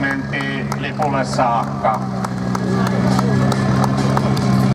poikki lipulle saakka.